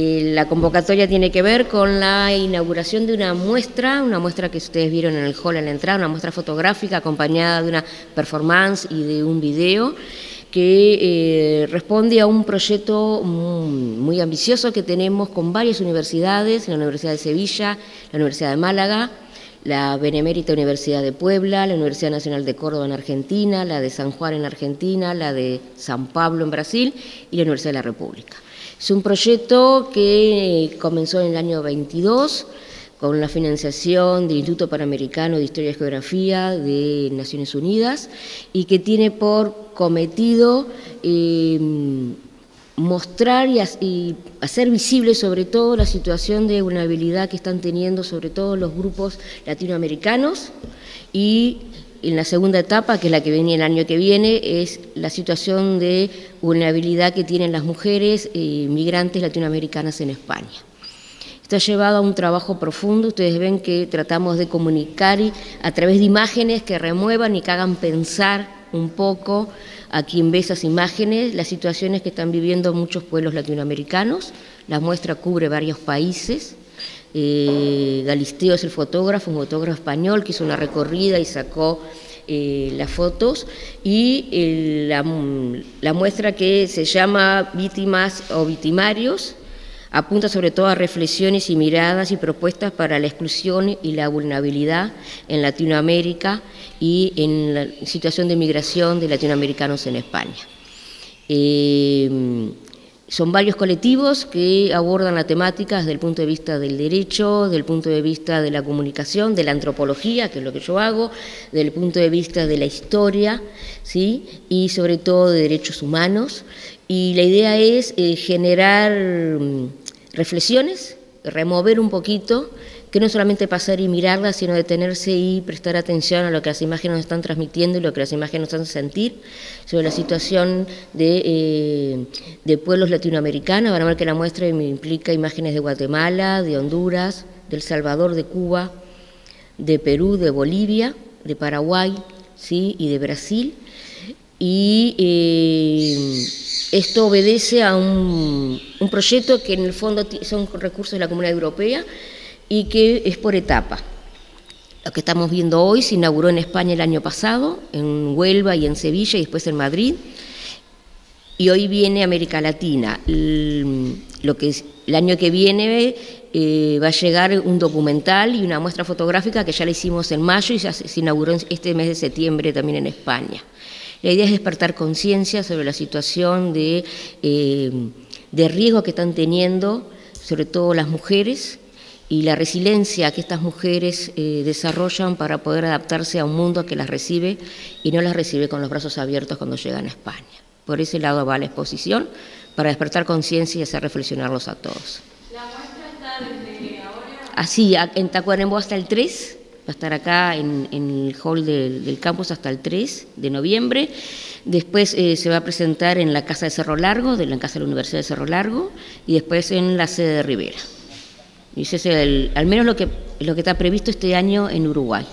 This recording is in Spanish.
Eh, la convocatoria tiene que ver con la inauguración de una muestra, una muestra que ustedes vieron en el hall en la entrada, una muestra fotográfica acompañada de una performance y de un video que eh, responde a un proyecto muy, ambicioso que tenemos con varias universidades, la Universidad de Sevilla, la Universidad de Málaga, la Benemérita Universidad de Puebla, la Universidad Nacional de Córdoba en Argentina, la de San Juan en Argentina, la de San Pablo en Brasil y la Universidad de la República. Es un proyecto que comenzó en el año 22 con la financiación del Instituto Panamericano de Historia y Geografía de Naciones Unidas y que tiene por cometido eh, mostrar y, hacer visible sobre todo la situación de vulnerabilidad que están teniendo sobre todo los grupos latinoamericanos y en la segunda etapa, que es la que viene el año que viene, es la situación de vulnerabilidad que tienen las mujeres eh, migrantes latinoamericanas en España. Esto ha llevado a un trabajo profundo, ustedes ven que tratamos de comunicar a través de imágenes que remuevan y que hagan pensar un poco a quien ve esas imágenes las situaciones que están viviendo muchos pueblos latinoamericanos. La muestra cubre varios países, eh, Galisteo es el fotógrafo, un fotógrafo español que hizo una recorrida y sacó eh, las fotos y la, la, muestra que se llama Víctimas o Victimarios apunta sobre todo a reflexiones y miradas y propuestas para la exclusión y la vulnerabilidad en Latinoamérica y en la situación de migración de latinoamericanos en España. Son varios colectivos que abordan la temática desde el punto de vista del derecho, desde el punto de vista de la comunicación, de la antropología, que es lo que yo hago, desde el punto de vista de la historia, ¿sí? y sobre todo de derechos humanos. Y la idea es eh, generar mm, reflexiones, remover un poquito que no solamente pasar y mirarla, sino detenerse y prestar atención a lo que las imágenes nos están transmitiendo y lo que las imágenes nos hacen sentir sobre la situación de, eh, de pueblos latinoamericanos. Van a ver que la muestra implica imágenes de Guatemala, de Honduras, del Salvador, de Cuba, de Perú, de Bolivia, de Paraguay ¿sí? y de Brasil. Y eh, esto obedece a un, proyecto que en el fondo son recursos de la Comunidad Europea y que es por etapa. Lo que estamos viendo hoy se inauguró en España el año pasado, en Huelva y en Sevilla y después en Madrid. Y hoy viene América Latina. Lo que el año que viene eh, va a llegar un documental y una muestra fotográfica que ya la hicimos en mayo y se inauguró este mes de septiembre también en España. La idea es despertar conciencia sobre la situación de, eh, de riesgo que están teniendo, sobre todo las mujeres, y la resiliencia que estas mujeres eh, desarrollan para poder adaptarse a un mundo que las recibe y no las recibe con los brazos abiertos cuando llegan a España. Por ese lado va la exposición, para despertar conciencia y hacer reflexionarlos a todos. ¿La muestra está desde ahora? Así, en Tacuarembó hasta el 3, va a estar acá en, el hall del, campus hasta el 3 de noviembre. Después eh, se va a presentar en la Casa de Cerro Largo, de la Casa de la Universidad de Cerro Largo, y después en la sede de Rivera. Y ese es el, al menos lo que, lo que está previsto este año en Uruguay.